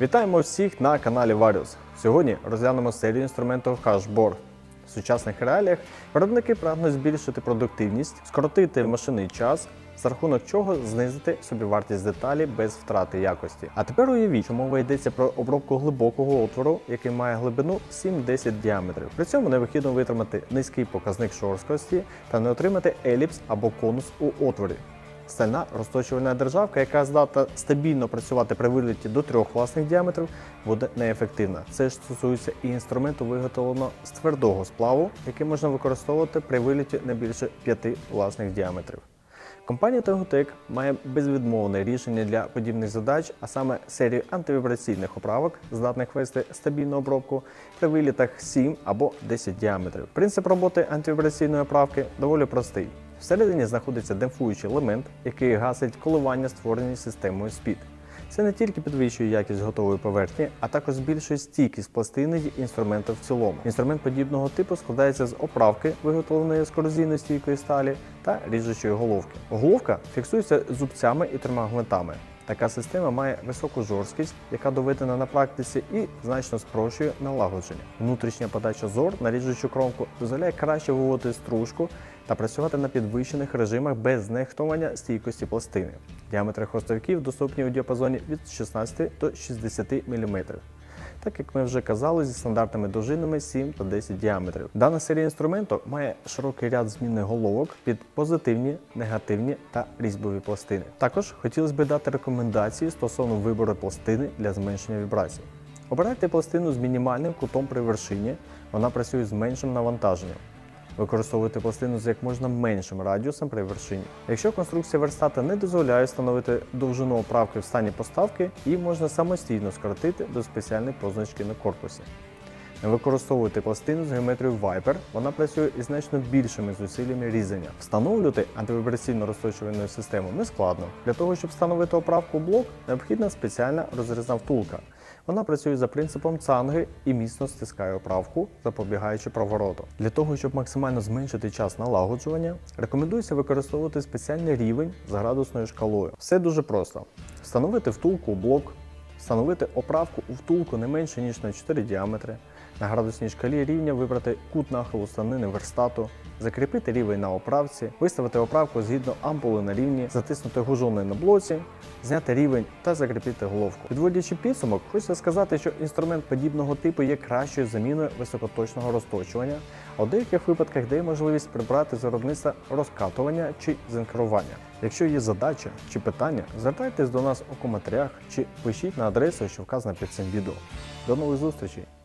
Вітаємо всіх на каналі Varius. Сьогодні розглянемо серію інструменту Hashboard. В сучасних реаліях виробники прагнуть збільшити продуктивність, скоротити машинний час, за рахунок чого знизити собівартість деталі без втрати якості. А тепер уявіть, що мова йдеться про обробку глибокого отвору, який має глибину 7-10 діаметрів. При цьому необхідно витримати низький показник шорсткості та не отримати еліпс або конус у отворі. Стальна розточувальна державка, яка здатна стабільно працювати при виліті до трьох власних діаметрів, буде неефективна. Це ж стосується і інструменту, виготовлено з твердого сплаву, який можна використовувати при виліті не більше п'яти власних діаметрів. Компанія Tegotec має безвідмовне рішення для подібних задач, а саме серію антивібраційних оправок, здатних вести стабільну обробку при вилітах 7 або 10 діаметрів. Принцип роботи антивібраційної оправки доволі простий. Всередині знаходиться демпфуючий елемент, який гасить коливання, створені системою SPID. Це не тільки підвищує якість готової поверхні, а також збільшує стійкість пластини й інструменту в цілому. Інструмент подібного типу складається з оправки, виготовленої з корозійно-стійкої сталі та ріжучої головки. Головка фіксується зубцями і трьома гвинтами. Така система має високу жорсткість, яка доведена на практиці і значно спрощує налагодження. Внутрішня подача зор на ріжучу кромку дозволяє краще виводити стружку та працювати на підвищених режимах без знехтування стійкості пластини. Діаметри хвостовиків доступні у діапазоні від 16 до 60 мм. Так як ми вже казали, зі стандартними довжинами 7 та 10 діаметрів. Дана серія інструменту має широкий ряд змінних головок під позитивні, негативні та різьбові пластини. Також хотілося б дати рекомендації стосовно вибору пластини для зменшення вібрацій. Обирайте пластину з мінімальним кутом при вершині, вона працює з меншим навантаженням. Використовуйте пластину з як можна меншим радіусом при вершині. Якщо конструкція верстата не дозволяє встановити довжину оправки в стані поставки, її можна самостійно скоротити до спеціальної позначки на корпусі. Не використовуйте пластину з геометрією Viper, вона працює із значно більшими зусиллями різання. Встановлювати антивібраційну розточувальну систему не складно. Для того, щоб встановити оправку в блок, необхідна спеціальна розрізна втулка. Вона працює за принципом цанги і міцно стискає оправку, запобігаючи провороту. Для того, щоб максимально зменшити час налагоджування, рекомендується використовувати спеціальний рівень з градусною шкалою. Все дуже просто: встановити втулку у блок, встановити оправку у втулку не менше ніж на 4 діаметри. На градусній шкалі рівня вибрати кут нахилу станини верстату, закріпити рівень на оправці, виставити оправку згідно ампули на рівні, затиснути гужони на блоці, зняти рівень та закріпити головку. Підводячи підсумок, хочеться сказати, що інструмент подібного типу є кращою заміною високоточного розточування, а у деяких випадках дає можливість прибрати з виробництва розкатування чи зенкерування. Якщо є задача чи питання, звертайтесь до нас у коментарях чи пишіть на адресу, що вказана під цим відео. До нових зустрічей!